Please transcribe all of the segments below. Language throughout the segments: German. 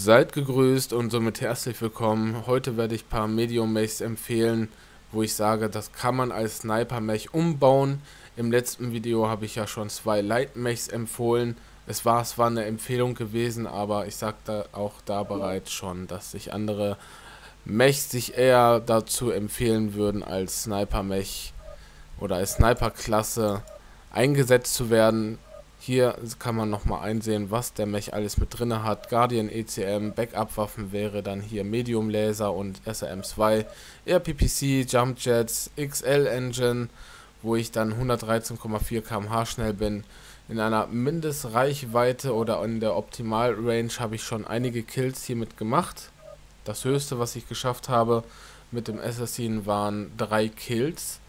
Seid gegrüßt und somit herzlich willkommen. Heute werde ich ein paar Medium Mechs empfehlen, wo ich sage, das kann man als Sniper Mech umbauen. Im letzten Video habe ich ja schon zwei Light Mechs empfohlen. Es war zwar eine Empfehlung gewesen, aber ich sagte auch da bereits schon, dass sich andere Mechs sich eher dazu empfehlen würden, als Sniper Mech oder als Sniper Klasse eingesetzt zu werden. Hier kann man nochmal einsehen, was der Mech alles mit drin hat. Guardian ECM, Backup-Waffen wäre dann hier Medium Laser und SRM2, RPPC, Jump Jets, XL Engine, wo ich dann 113,4 km/h schnell bin. In einer Mindestreichweite oder in der Optimal-Range habe ich schon einige Kills hiermit gemacht. Das höchste, was ich geschafft habe mit dem Assassin, waren drei Kills.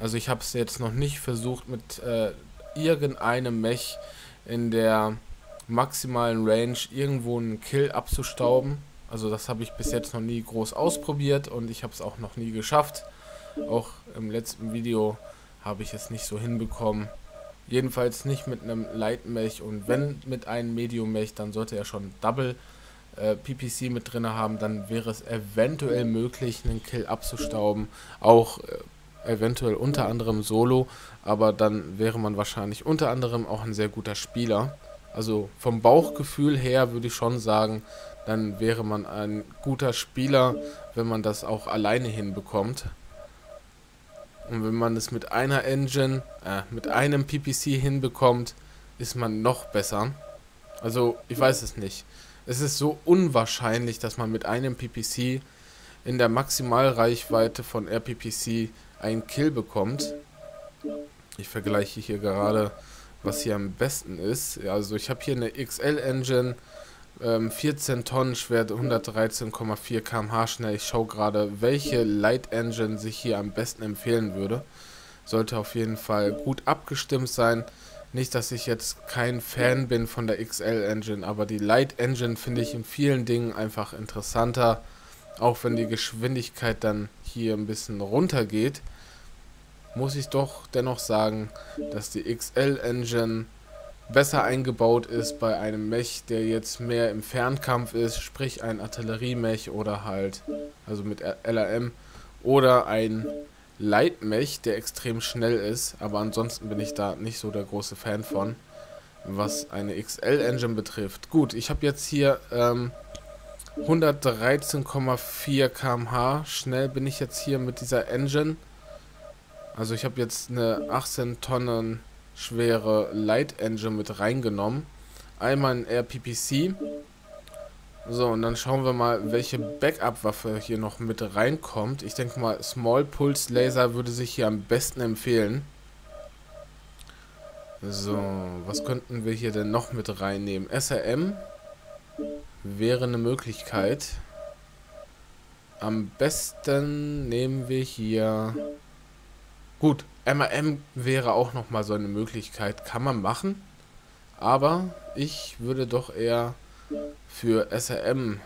Also ich habe es jetzt noch nicht versucht mit äh, irgendeinem Mech in der maximalen Range irgendwo einen Kill abzustauben. Also das habe ich bis jetzt noch nie groß ausprobiert und ich habe es auch noch nie geschafft. Auch im letzten Video habe ich es nicht so hinbekommen. Jedenfalls nicht mit einem Light Mech und wenn mit einem Medium Mech, dann sollte er schon Double äh, PPC mit drin haben, dann wäre es eventuell möglich, einen Kill abzustauben. Auch äh, eventuell unter anderem Solo, aber dann wäre man wahrscheinlich unter anderem auch ein sehr guter Spieler. Also vom Bauchgefühl her würde ich schon sagen, dann wäre man ein guter Spieler, wenn man das auch alleine hinbekommt. Und wenn man es mit einer Engine, äh, mit einem PPC hinbekommt, ist man noch besser. Also ich weiß es nicht. Es ist so unwahrscheinlich, dass man mit einem PPC in der Maximalreichweite von RPPC einen Kill bekommt. Ich vergleiche hier gerade, was hier am besten ist. Also ich habe hier eine XL Engine, ähm, 14 Tonnen schwer, 113,4 km/h schnell. Ich schaue gerade, welche Light Engine sich hier am besten empfehlen würde. Sollte auf jeden Fall gut abgestimmt sein. Nicht, dass ich jetzt kein Fan bin von der XL Engine, aber die Light Engine finde ich in vielen Dingen einfach interessanter. Auch wenn die Geschwindigkeit dann hier ein bisschen runter geht, muss ich doch dennoch sagen, dass die XL Engine besser eingebaut ist bei einem Mech, der jetzt mehr im Fernkampf ist, sprich ein Artillerie-Mech oder halt, also mit LRM, oder ein Light-Mech, der extrem schnell ist, aber ansonsten bin ich da nicht so der große Fan von, was eine XL-Engine betrifft. Gut, ich habe jetzt hier ähm, 113,4 km/h. Schnell bin ich jetzt hier mit dieser Engine. Also ich habe jetzt eine 18 Tonnen schwere Light Engine mit reingenommen. Einmal ein RPPC. So, und dann schauen wir mal, welche Backup-Waffe hier noch mit reinkommt. Ich denke mal, Small Pulse Laser würde sich hier am besten empfehlen. So, was könnten wir hier denn noch mit reinnehmen? SRM wäre eine Möglichkeit. Am besten nehmen wir hier... Gut, MAM wäre auch nochmal so eine Möglichkeit. Kann man machen. Aber ich würde doch eher für SRM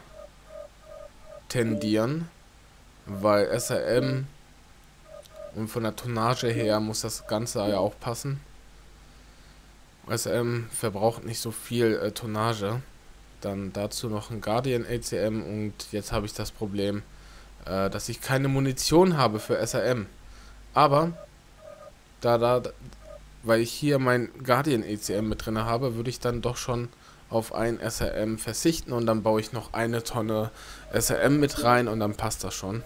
tendieren. Weil SRM und von der Tonnage her muss das Ganze ja auch passen. SRM verbraucht nicht so viel äh, Tonnage. Dann dazu noch ein Guardian ACM und jetzt habe ich das Problem, äh, dass ich keine Munition habe für SRM. Aber, da, da, weil ich hier mein Guardian ACM mit drin habe, würde ich dann doch schon auf ein SRM verzichten und dann baue ich noch eine Tonne SRM mit rein und dann passt das schon.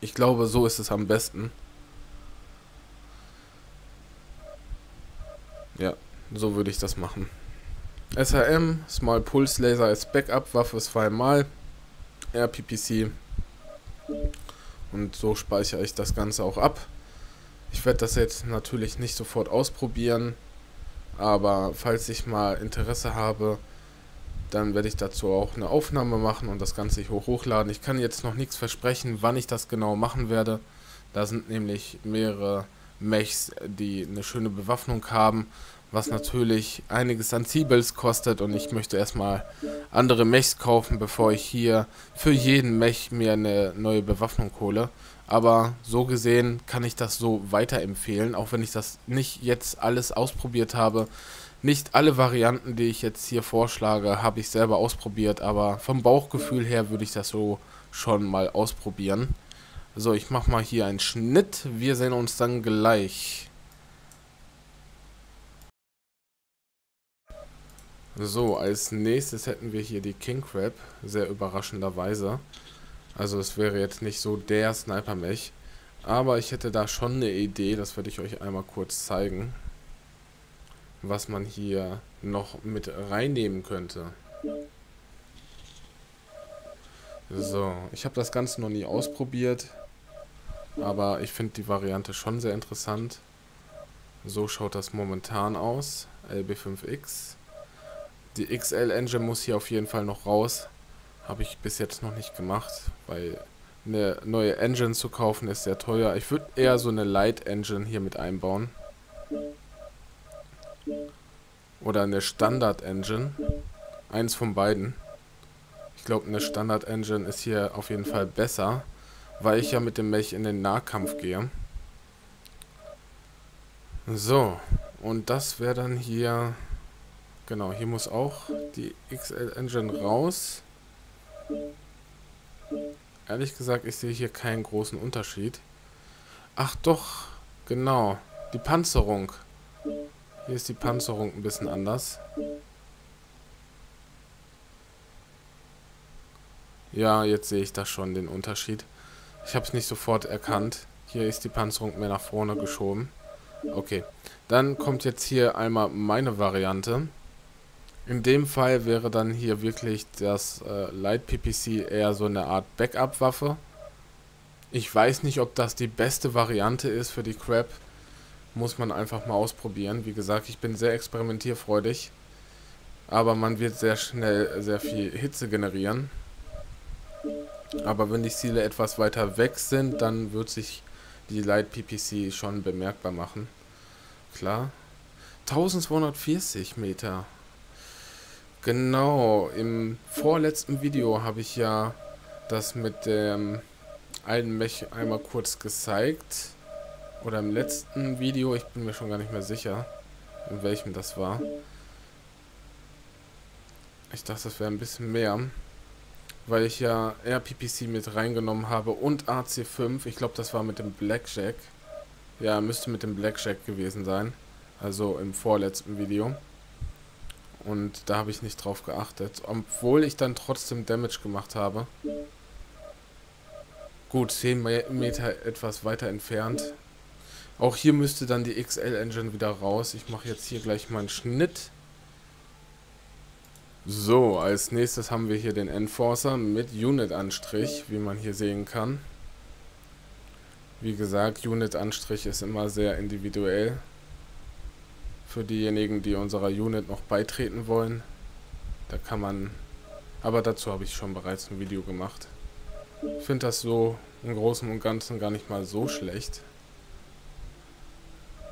Ich glaube, so ist es am besten. Ja, so würde ich das machen. SRM, Small Pulse Laser als Backup-Waffe zweimal, RPPC und so speichere ich das Ganze auch ab. Ich werde das jetzt natürlich nicht sofort ausprobieren, aber falls ich mal Interesse habe, dann werde ich dazu auch eine Aufnahme machen und das Ganze hoch hochladen. Ich kann jetzt noch nichts versprechen, wann ich das genau machen werde. Da sind nämlich mehrere Mechs, die eine schöne Bewaffnung haben, was natürlich einiges an Siebels kostet und ich möchte erstmal andere Mechs kaufen, bevor ich hier für jeden Mech mir eine neue Bewaffnung hole. Aber so gesehen kann ich das so weiterempfehlen, auch wenn ich das nicht jetzt alles ausprobiert habe. Nicht alle Varianten, die ich jetzt hier vorschlage, habe ich selber ausprobiert, aber vom Bauchgefühl her würde ich das so schon mal ausprobieren. So, ich mache mal hier einen Schnitt. Wir sehen uns dann gleich. So, als nächstes hätten wir hier die King Crab, sehr überraschenderweise. Also es wäre jetzt nicht so der Sniper-Mech, aber ich hätte da schon eine Idee, das werde ich euch einmal kurz zeigen, was man hier noch mit reinnehmen könnte. So, ich habe das Ganze noch nie ausprobiert, aber ich finde die Variante schon sehr interessant. So schaut das momentan aus, LB5X. Die XL-Engine muss hier auf jeden Fall noch raus. Habe ich bis jetzt noch nicht gemacht, weil eine neue Engine zu kaufen ist sehr teuer. Ich würde eher so eine Light Engine hier mit einbauen. Oder eine Standard Engine. Eins von beiden. Ich glaube, eine Standard Engine ist hier auf jeden Fall besser, weil ich ja mit dem Mech in den Nahkampf gehe. So, und das wäre dann hier... Genau, hier muss auch die XL Engine raus. Ehrlich gesagt, ich sehe hier keinen großen Unterschied. Ach doch, genau. Die Panzerung. Hier ist die Panzerung ein bisschen anders. Ja, jetzt sehe ich da schon, den Unterschied. Ich habe es nicht sofort erkannt. Hier ist die Panzerung mehr nach vorne geschoben. Okay, dann kommt jetzt hier einmal meine Variante. In dem Fall wäre dann hier wirklich das äh, Light PPC eher so eine Art Backup-Waffe. Ich weiß nicht, ob das die beste Variante ist für die Crab. Muss man einfach mal ausprobieren. Wie gesagt, ich bin sehr experimentierfreudig. Aber man wird sehr schnell sehr viel Hitze generieren. Aber wenn die Ziele etwas weiter weg sind, dann wird sich die Light PPC schon bemerkbar machen. Klar. 1240 Meter. Genau, im vorletzten Video habe ich ja das mit dem einen Mech einmal kurz gezeigt. Oder im letzten Video, ich bin mir schon gar nicht mehr sicher, in welchem das war. Ich dachte, das wäre ein bisschen mehr. Weil ich ja RPPC mit reingenommen habe und AC5. Ich glaube, das war mit dem Blackjack. Ja, müsste mit dem Blackjack gewesen sein. Also im vorletzten Video. Und da habe ich nicht drauf geachtet. Obwohl ich dann trotzdem Damage gemacht habe. Gut, 10 Meter etwas weiter entfernt. Auch hier müsste dann die XL-Engine wieder raus. Ich mache jetzt hier gleich mal einen Schnitt. So, als nächstes haben wir hier den Enforcer mit Unit-Anstrich, wie man hier sehen kann. Wie gesagt, Unit-Anstrich ist immer sehr individuell für diejenigen, die unserer Unit noch beitreten wollen. Da kann man, aber dazu habe ich schon bereits ein Video gemacht. Ich finde das so im Großen und Ganzen gar nicht mal so schlecht.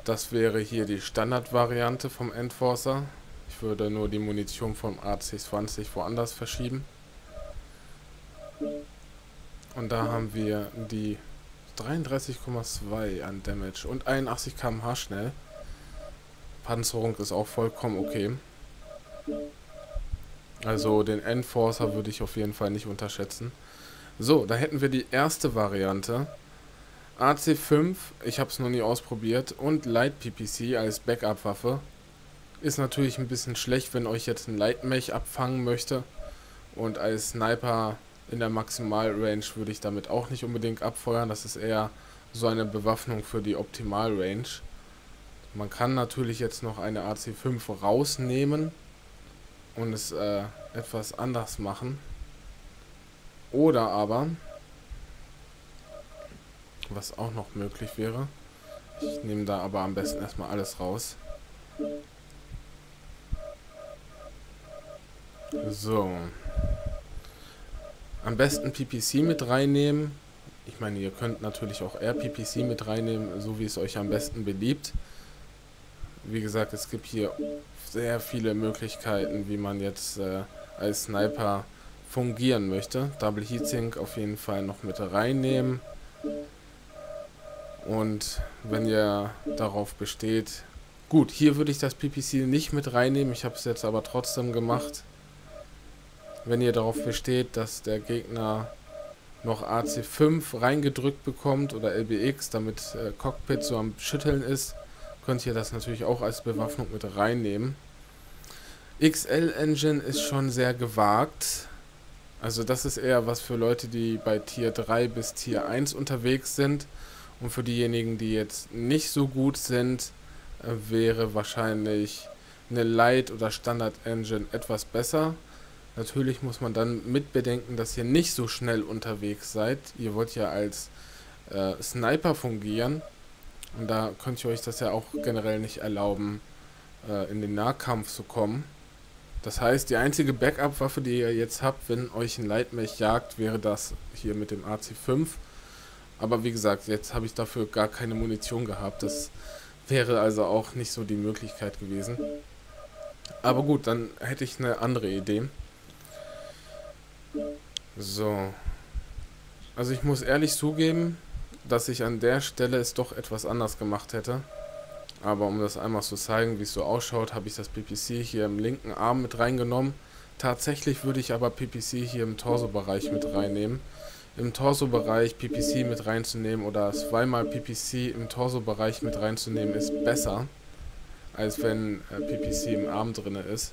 Das wäre hier die Standardvariante vom Enforcer. Ich würde nur die Munition vom AC-20 woanders verschieben. Und da haben wir die 33,2 an Damage und 81 km/h schnell. Panzerung ist auch vollkommen okay. Also den Enforcer würde ich auf jeden Fall nicht unterschätzen. So, da hätten wir die erste Variante. AC5, ich habe es noch nie ausprobiert. Und Light PPC als Backup-Waffe. Ist natürlich ein bisschen schlecht, wenn euch jetzt ein Light Mech abfangen möchte. Und als Sniper in der Maximal-Range würde ich damit auch nicht unbedingt abfeuern. Das ist eher so eine Bewaffnung für die Optimal-Range. Man kann natürlich jetzt noch eine AC5 rausnehmen und es äh, etwas anders machen. Oder aber, was auch noch möglich wäre, ich nehme da aber am besten erstmal alles raus. So. Am besten PPC mit reinnehmen. Ich meine, ihr könnt natürlich auch RPPC mit reinnehmen, so wie es euch am besten beliebt wie gesagt, es gibt hier sehr viele Möglichkeiten, wie man jetzt äh, als Sniper fungieren möchte. Double Heatsink auf jeden Fall noch mit reinnehmen. Und wenn ihr darauf besteht, gut, hier würde ich das PPC nicht mit reinnehmen, ich habe es jetzt aber trotzdem gemacht. Wenn ihr darauf besteht, dass der Gegner noch AC5 reingedrückt bekommt oder LBX, damit äh, Cockpit so am Schütteln ist, könnt ihr das natürlich auch als Bewaffnung mit reinnehmen. XL Engine ist schon sehr gewagt. Also das ist eher was für Leute, die bei Tier 3 bis Tier 1 unterwegs sind. Und für diejenigen, die jetzt nicht so gut sind, äh, wäre wahrscheinlich eine Light oder Standard Engine etwas besser. Natürlich muss man dann mitbedenken, dass ihr nicht so schnell unterwegs seid. Ihr wollt ja als äh, Sniper fungieren. Und da könnt ihr euch das ja auch generell nicht erlauben, äh, in den Nahkampf zu kommen. Das heißt, die einzige Backup-Waffe, die ihr jetzt habt, wenn euch ein Lightmech jagt, wäre das hier mit dem AC5. Aber wie gesagt, jetzt habe ich dafür gar keine Munition gehabt. Das wäre also auch nicht so die Möglichkeit gewesen. Aber gut, dann hätte ich eine andere Idee. So. Also ich muss ehrlich zugeben, dass ich an der Stelle es doch etwas anders gemacht hätte. Aber um das einmal zu zeigen, wie es so ausschaut, habe ich das PPC hier im linken Arm mit reingenommen. Tatsächlich würde ich aber PPC hier im Torso-Bereich mit reinnehmen im Torso-Bereich PPC mit reinzunehmen oder zweimal PPC im Torso-Bereich mit reinzunehmen, ist besser, als wenn äh, PPC im Arm drin ist.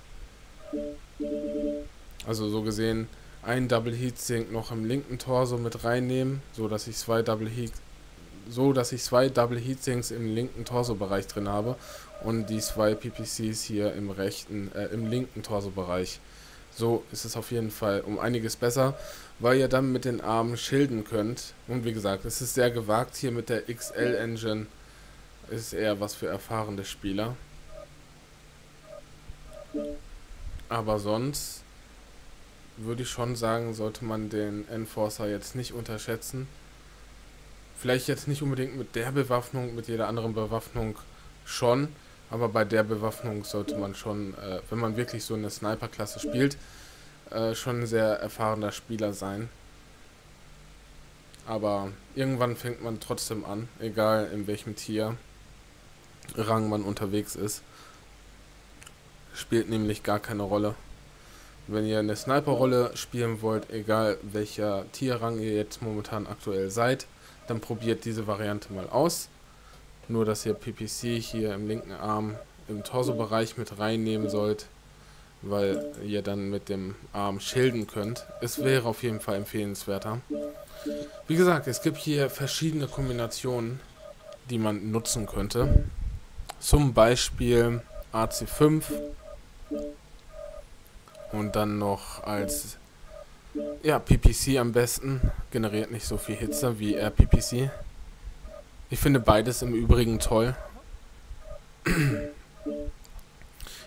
Also so gesehen ein Double Heat Sink noch im linken Torso mit reinnehmen, so dass ich zwei Double Heat so dass ich zwei Double Heat Sinks im linken Torso-Bereich drin habe und die zwei PPCs hier im rechten, äh, im linken Torso-Bereich. So ist es auf jeden Fall um einiges besser, weil ihr dann mit den Armen schilden könnt. Und wie gesagt, es ist sehr gewagt hier mit der XL Engine. Ist eher was für erfahrene Spieler. Aber sonst würde ich schon sagen, sollte man den Enforcer jetzt nicht unterschätzen. Vielleicht jetzt nicht unbedingt mit der Bewaffnung, mit jeder anderen Bewaffnung schon. Aber bei der Bewaffnung sollte man schon, äh, wenn man wirklich so eine Sniper-Klasse spielt, äh, schon ein sehr erfahrener Spieler sein. Aber irgendwann fängt man trotzdem an, egal in welchem Tier Rang man unterwegs ist. Spielt nämlich gar keine Rolle. Wenn ihr eine Sniper-Rolle spielen wollt, egal welcher Tierrang ihr jetzt momentan aktuell seid, dann probiert diese Variante mal aus. Nur, dass ihr PPC hier im linken Arm im Torso-Bereich mit reinnehmen sollt, weil ihr dann mit dem Arm schilden könnt. Es wäre auf jeden Fall empfehlenswerter. Wie gesagt, es gibt hier verschiedene Kombinationen, die man nutzen könnte. Zum Beispiel AC5 und dann noch als ja, PPC am besten. Generiert nicht so viel Hitze wie RPPC. Ich finde beides im Übrigen toll.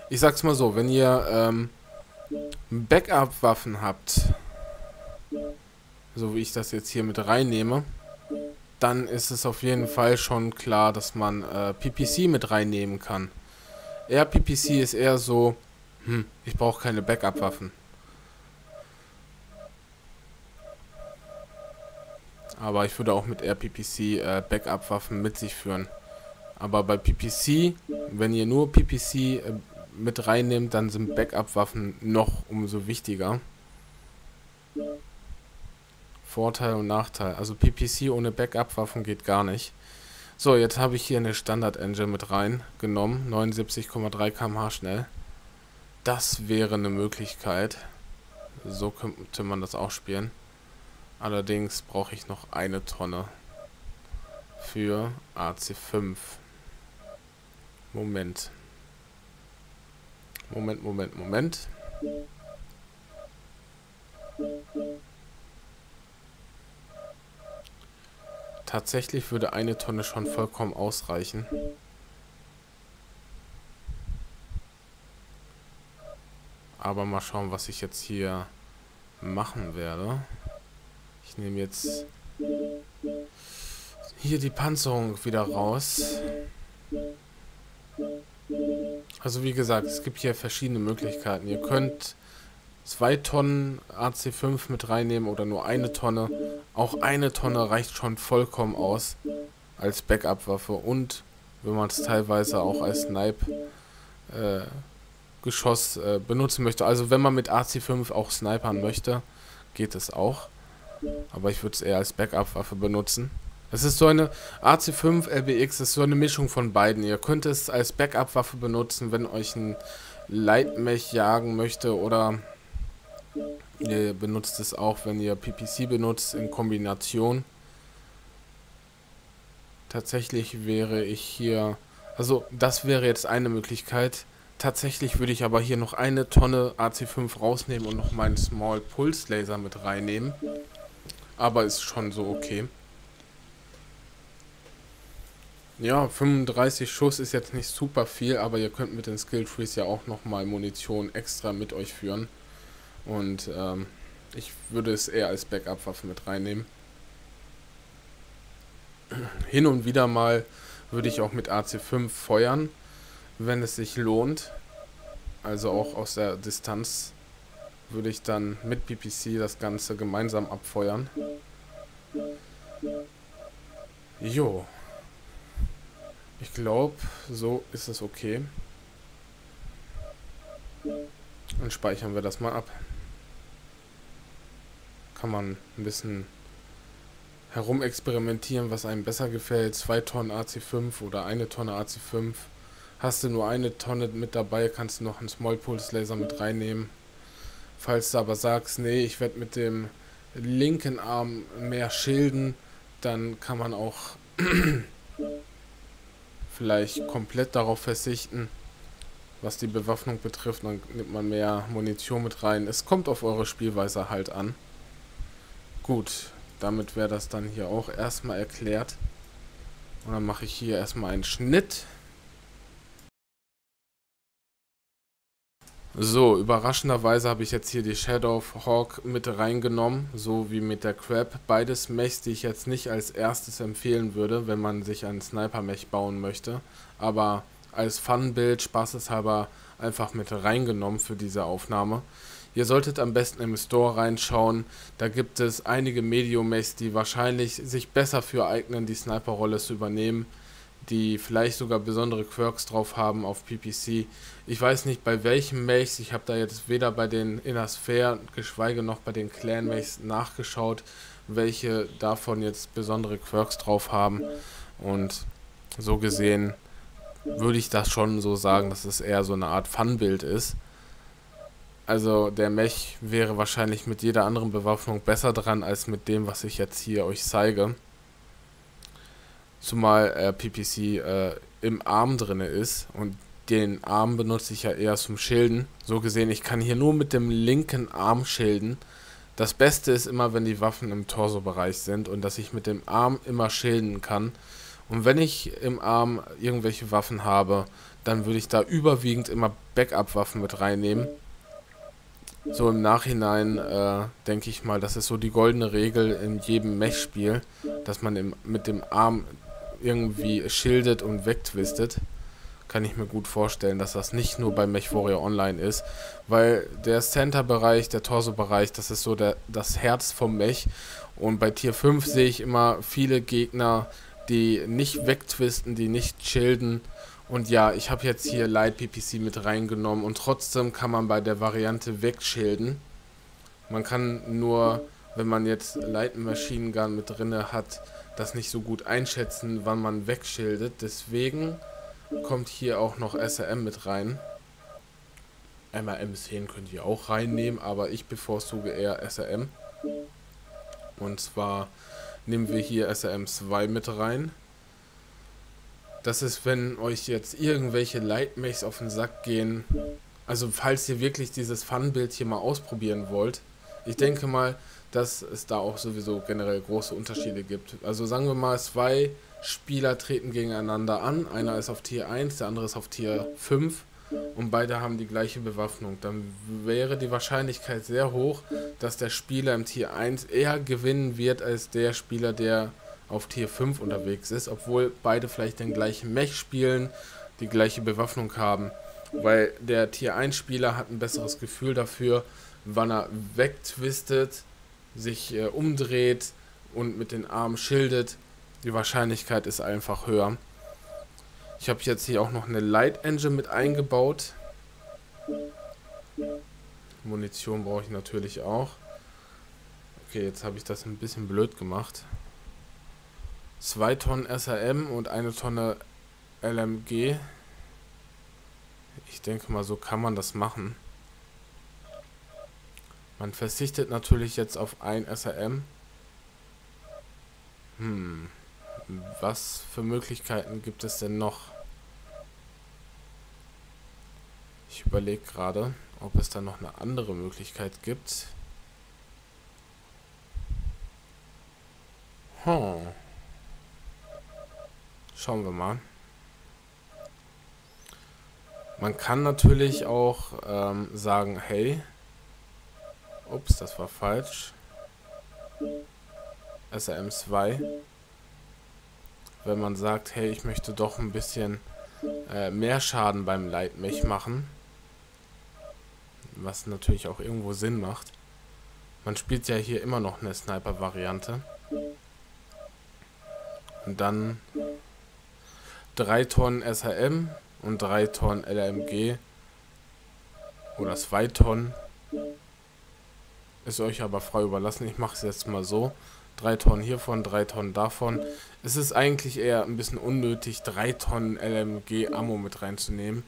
Ich sag's mal so, wenn ihr ähm, Backup-Waffen habt, so wie ich das jetzt hier mit reinnehme, dann ist es auf jeden Fall schon klar, dass man äh, PPC mit reinnehmen kann. RPPC ist eher so, hm, ich brauche keine Backup-Waffen. Aber ich würde auch mit RPPC äh, Backup-Waffen mit sich führen. Aber bei PPC, wenn ihr nur PPC äh, mit reinnehmt, dann sind Backup-Waffen noch umso wichtiger. Vorteil und Nachteil. Also PPC ohne Backup-Waffen geht gar nicht. So, jetzt habe ich hier eine Standard-Engine mit reingenommen. 79,3 km/h schnell. Das wäre eine Möglichkeit. So könnte man das auch spielen. Allerdings brauche ich noch eine Tonne für AC5. Moment. Moment, Moment, Moment. Tatsächlich würde eine Tonne schon vollkommen ausreichen. Aber mal schauen, was ich jetzt hier machen werde. Ich nehme jetzt hier die Panzerung wieder raus. Also wie gesagt, es gibt hier verschiedene Möglichkeiten. Ihr könnt zwei Tonnen AC5 mit reinnehmen oder nur eine Tonne. Auch eine Tonne reicht schon vollkommen aus als Backup-Waffe und wenn man es teilweise auch als Snipe-Geschoss äh, äh, benutzen möchte. Also wenn man mit AC5 auch snipern möchte, geht es auch. Aber ich würde es eher als Backup-Waffe benutzen. Es ist so eine AC5 LBX, ist so eine Mischung von beiden. Ihr könnt es als Backup-Waffe benutzen, wenn euch ein Lightmech jagen möchte oder ihr benutzt es auch, wenn ihr PPC benutzt in Kombination. Tatsächlich wäre ich hier, also das wäre jetzt eine Möglichkeit. Tatsächlich würde ich aber hier noch eine Tonne AC5 rausnehmen und noch meinen Small Pulse Laser mit reinnehmen. Aber ist schon so okay. Ja, 35 Schuss ist jetzt nicht super viel, aber ihr könnt mit den Skill Trees ja auch nochmal Munition extra mit euch führen. Und ähm, ich würde es eher als Backup-Waffe mit reinnehmen. Hin und wieder mal würde ich auch mit AC5 feuern, wenn es sich lohnt. Also auch aus der Distanz würde ich dann mit PPC das Ganze gemeinsam abfeuern. Jo. Ich glaube, so ist es okay. Dann speichern wir das mal ab. Kann man ein bisschen herumexperimentieren, was einem besser gefällt. 2 Tonnen AC5 oder eine Tonne AC5. Hast du nur eine Tonne mit dabei, kannst du noch einen Small Pulse Laser mit reinnehmen. Falls du aber sagst, nee, ich werde mit dem linken Arm mehr schilden, dann kann man auch vielleicht komplett darauf verzichten, was die Bewaffnung betrifft. Dann nimmt man mehr Munition mit rein. Es kommt auf eure Spielweise halt an. Gut, damit wäre das dann hier auch erstmal erklärt. Und dann mache ich hier erstmal einen Schnitt. So, überraschenderweise habe ich jetzt hier die Shadow of Hawk mit reingenommen, so wie mit der Crab. Beides Mechs, die ich jetzt nicht als erstes empfehlen würde, wenn man sich einen Sniper-Mech bauen möchte. Aber als Fun-Bild, spaßeshalber, einfach mit reingenommen für diese Aufnahme. Ihr solltet am besten im Store reinschauen. Da gibt es einige Medium-Mechs, die wahrscheinlich sich besser für eignen, die Sniper-Rolle zu übernehmen die vielleicht sogar besondere Quirks drauf haben auf PPC. Ich weiß nicht bei welchem Mechs, ich habe da jetzt weder bei den Inner Sphere, geschweige noch bei den Clan Mechs nachgeschaut, welche davon jetzt besondere Quirks drauf haben. Und so gesehen würde ich das schon so sagen, dass es eher so eine Art Fun-Bild ist. Also der Mech wäre wahrscheinlich mit jeder anderen Bewaffnung besser dran als mit dem, was ich jetzt hier euch zeige. Zumal äh, PPC äh, im Arm drin ist und den Arm benutze ich ja eher zum Schilden. So gesehen, ich kann hier nur mit dem linken Arm schilden. Das Beste ist immer, wenn die Waffen im Torso-Bereich sind und dass ich mit dem Arm immer schilden kann. Und wenn ich im Arm irgendwelche Waffen habe, dann würde ich da überwiegend immer Backup-Waffen mit reinnehmen. So im Nachhinein äh, denke ich mal, das ist so die goldene Regel in jedem Mech-Spiel, dass man im, mit dem Arm irgendwie schildet und wegtwistet, kann ich mir gut vorstellen, dass das nicht nur bei MechWarrior Online ist, weil der Center-Bereich, der Torso-Bereich, das ist so der, das Herz vom Mech und bei Tier 5 sehe ich immer viele Gegner, die nicht wegtwisten, die nicht schilden und ja, ich habe jetzt hier Light PPC mit reingenommen und trotzdem kann man bei der Variante wegschilden. Man kann nur, wenn man jetzt Light Machine Gun mit drinne hat, das nicht so gut einschätzen, wann man wegschildet. Deswegen kommt hier auch noch SRM mit rein. MRM-Szenen könnt ihr auch reinnehmen, aber ich bevorzuge eher SRM. Und zwar nehmen wir hier SRM 2 mit rein. Das ist, wenn euch jetzt irgendwelche Lightmechs auf den Sack gehen. Also falls ihr wirklich dieses Fun-Bild hier mal ausprobieren wollt. Ich denke mal, dass es da auch sowieso generell große Unterschiede gibt. Also sagen wir mal, zwei Spieler treten gegeneinander an. Einer ist auf Tier 1, der andere ist auf Tier 5 und beide haben die gleiche Bewaffnung. Dann wäre die Wahrscheinlichkeit sehr hoch, dass der Spieler im Tier 1 eher gewinnen wird als der Spieler, der auf Tier 5 unterwegs ist, obwohl beide vielleicht den gleichen Mech spielen, die gleiche Bewaffnung haben. Weil der Tier 1 Spieler hat ein besseres Gefühl dafür, wann er wegtwistet, sich äh, umdreht und mit den Armen schildet. Die Wahrscheinlichkeit ist einfach höher. Ich habe jetzt hier auch noch eine Light Engine mit eingebaut. Munition brauche ich natürlich auch. Okay, jetzt habe ich das ein bisschen blöd gemacht. Zwei Tonnen SRM und eine Tonne LMG. Ich denke mal, so kann man das machen. Man verzichtet natürlich jetzt auf ein SRM. Hm. Was für Möglichkeiten gibt es denn noch? Ich überlege gerade, ob es da noch eine andere Möglichkeit gibt. Hm. Schauen wir mal. Man kann natürlich auch ähm, sagen, hey, ups, das war falsch. SRM2. Wenn man sagt, hey, ich möchte doch ein bisschen äh, mehr Schaden beim Leitmech machen. Was natürlich auch irgendwo Sinn macht. Man spielt ja hier immer noch eine Sniper-Variante. Und dann 3 Tonnen SHM und 3 Tonnen LMG oder 2 Tonnen. Ist euch aber frei überlassen. Ich mache es jetzt mal so. 3 Tonnen hiervon, 3 Tonnen davon. Es ist eigentlich eher ein bisschen unnötig, 3 Tonnen LMG Ammo mit reinzunehmen.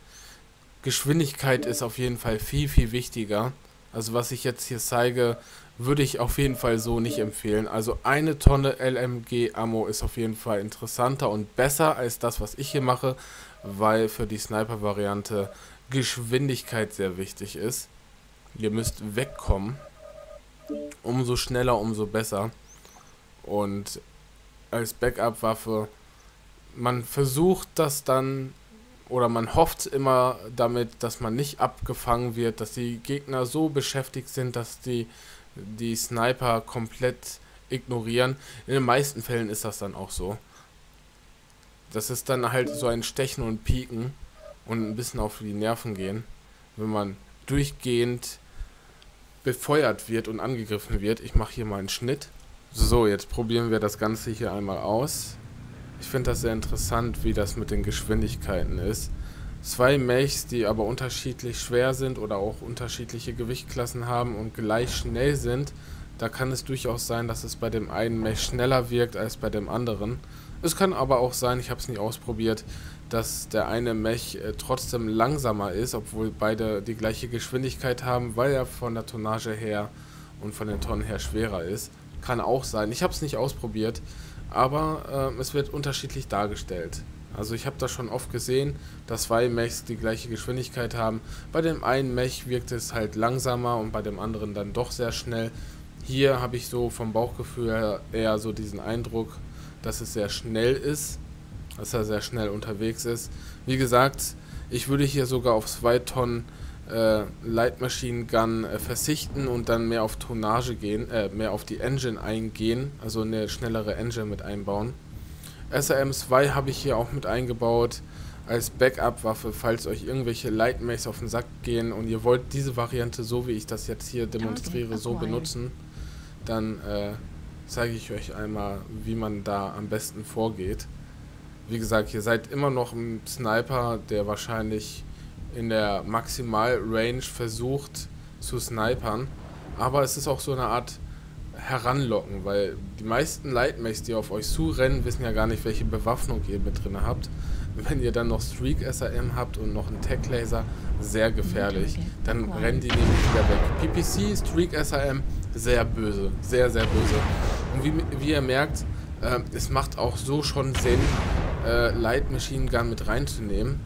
Geschwindigkeit ist auf jeden Fall viel, viel wichtiger. Also was ich jetzt hier zeige, würde ich auf jeden Fall so nicht empfehlen. Also eine Tonne LMG Ammo ist auf jeden Fall interessanter und besser als das, was ich hier mache, weil für die Sniper-Variante Geschwindigkeit sehr wichtig ist. Ihr müsst wegkommen. Umso schneller, umso besser. Und als Backup-Waffe, man versucht das dann oder man hofft immer damit, dass man nicht abgefangen wird, dass die Gegner so beschäftigt sind, dass die die Sniper komplett ignorieren. In den meisten Fällen ist das dann auch so. Das ist dann halt so ein Stechen und Pieken und ein bisschen auf die Nerven gehen, wenn man durchgehend befeuert wird und angegriffen wird. Ich mache hier mal einen Schnitt. So, jetzt probieren wir das Ganze hier einmal aus. Ich finde das sehr interessant, wie das mit den Geschwindigkeiten ist zwei Mechs, die aber unterschiedlich schwer sind oder auch unterschiedliche Gewichtklassen haben und gleich schnell sind, da kann es durchaus sein, dass es bei dem einen Mech schneller wirkt als bei dem anderen. Es kann aber auch sein, ich habe es nie ausprobiert, dass der eine Mech äh, trotzdem langsamer ist, obwohl beide die gleiche Geschwindigkeit haben, weil er von der Tonnage her und von den Tonnen her schwerer ist. Kann auch sein. Ich habe es nicht ausprobiert, aber äh, es wird unterschiedlich dargestellt. Also ich habe das schon oft gesehen, dass zwei Mechs die gleiche Geschwindigkeit haben. Bei dem einen Mech wirkt es halt langsamer und bei dem anderen dann doch sehr schnell. Hier habe ich so vom Bauchgefühl her eher so diesen Eindruck, dass es sehr schnell ist, dass er sehr schnell unterwegs ist. Wie gesagt, ich würde hier sogar auf 2 Tonnen äh, Light Machine Gun äh, verzichten und dann mehr auf Tonnage gehen, äh, mehr auf die Engine eingehen, also eine schnellere Engine mit einbauen. SRM2 habe ich hier auch mit eingebaut als Backup-Waffe, falls euch irgendwelche Lightmates auf den Sack gehen und ihr wollt diese Variante, so wie ich das jetzt hier demonstriere, so benutzen, dann äh, zeige ich euch einmal, wie man da am besten vorgeht. Wie gesagt, ihr seid immer noch ein Sniper, der wahrscheinlich in der Maximal-Range versucht zu snipern, aber es ist auch so eine Art heranlocken, weil die meisten Lightmates, die auf euch zurennen, wissen ja gar nicht, welche Bewaffnung ihr mit drin habt. Wenn ihr dann noch Streak SRM habt und noch einen Tech Laser, sehr gefährlich. Dann rennen die nämlich wieder weg. PPC, Streak SRM, sehr böse, sehr, sehr böse. Und wie, wie ihr merkt, äh, es macht auch so schon Sinn, äh, Light Machine Gun mit reinzunehmen.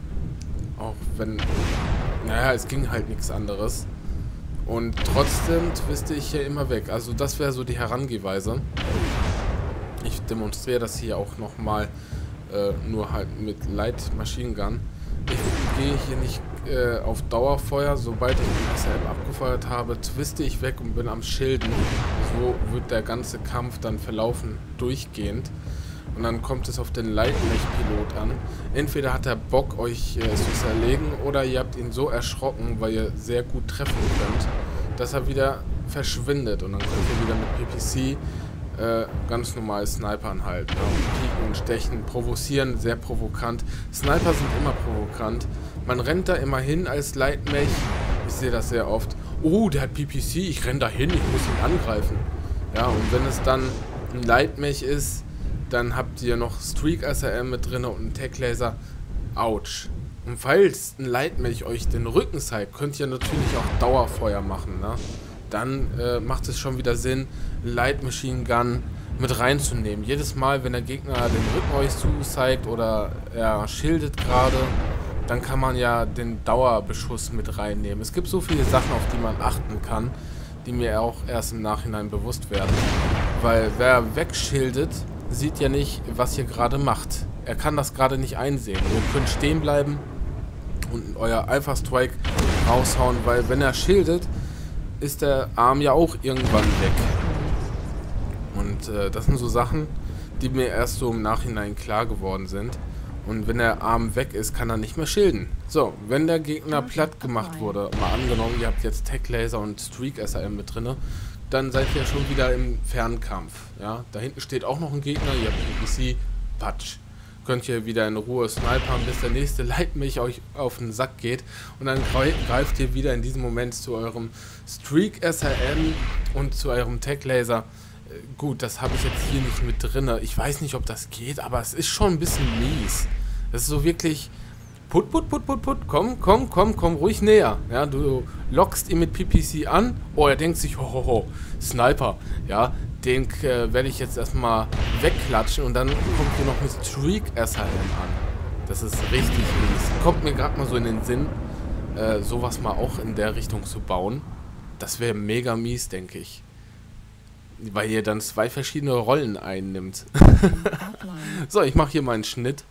Auch wenn, naja, es ging halt nichts anderes. Und trotzdem twiste ich hier immer weg. Also das wäre so die Herangehweise. Ich demonstriere das hier auch nochmal äh, nur halt mit Light Machine Gun. Ich gehe hier nicht äh, auf Dauerfeuer. Sobald ich den SRM abgefeuert habe, twiste ich weg und bin am Schilden. So wird der ganze Kampf dann verlaufen, durchgehend. Und dann kommt es auf den Leitmech-Pilot an. Entweder hat er Bock, euch äh, zu zerlegen, oder ihr habt ihn so erschrocken, weil ihr sehr gut treffen könnt, dass er wieder verschwindet. Und dann könnt ihr wieder mit PPC äh, ganz normal Snipern halt. Ne? Pieken und stechen, provozieren, sehr provokant. Sniper sind immer provokant. Man rennt da immer hin als Leitmech. Ich sehe das sehr oft. Oh, der hat PPC, ich renn da hin, ich muss ihn angreifen. Ja, und wenn es dann ein Leitmech ist, dann habt ihr noch Streak SRM mit drin und einen Tech Laser. Autsch. Und falls ein Leitmech euch den Rücken zeigt, könnt ihr natürlich auch Dauerfeuer machen, ne? Dann äh, macht es schon wieder Sinn, Light Machine Gun mit reinzunehmen. Jedes Mal, wenn der Gegner den Rücken euch zuzeigt oder er schildet gerade, dann kann man ja den Dauerbeschuss mit reinnehmen. Es gibt so viele Sachen, auf die man achten kann, die mir auch erst im Nachhinein bewusst werden. Weil wer wegschildet, sieht ja nicht, was ihr gerade macht. Er kann das gerade nicht einsehen. Ihr könnt stehen bleiben und euer Alpha Strike raushauen, weil wenn er schildet, ist der Arm ja auch irgendwann weg. Und äh, das sind so Sachen, die mir erst so im Nachhinein klar geworden sind. Und wenn der Arm weg ist, kann er nicht mehr schilden. So, wenn der Gegner platt gemacht wurde, mal angenommen, ihr habt jetzt Tech Laser und Streak SRM mit drin, dann seid ihr schon wieder im Fernkampf. Ja, da hinten steht auch noch ein Gegner, ihr habt PPC, Patsch. Könnt ihr wieder in Ruhe snipern, bis der nächste Leitmilch euch auf den Sack geht. Und dann greift ihr wieder in diesem Moment zu eurem Streak SRM und zu eurem Tech Laser. Äh, gut, das habe ich jetzt hier nicht mit drin. Ich weiß nicht, ob das geht, aber es ist schon ein bisschen mies. Das ist so wirklich Put, put, put, put, put, komm, komm, komm, komm ruhig näher. Ja, du lockst ihn mit PPC an. Oh, er denkt sich, ho, ho, ho, Sniper. Ja, den äh, werde ich jetzt erstmal wegklatschen und dann kommt hier noch mit Streak SHM an. Das ist richtig mies. Kommt mir gerade mal so in den Sinn, äh, sowas mal auch in der Richtung zu bauen. Das wäre mega mies, denke ich. Weil ihr dann zwei verschiedene Rollen einnimmt. so, ich mache hier meinen Schnitt.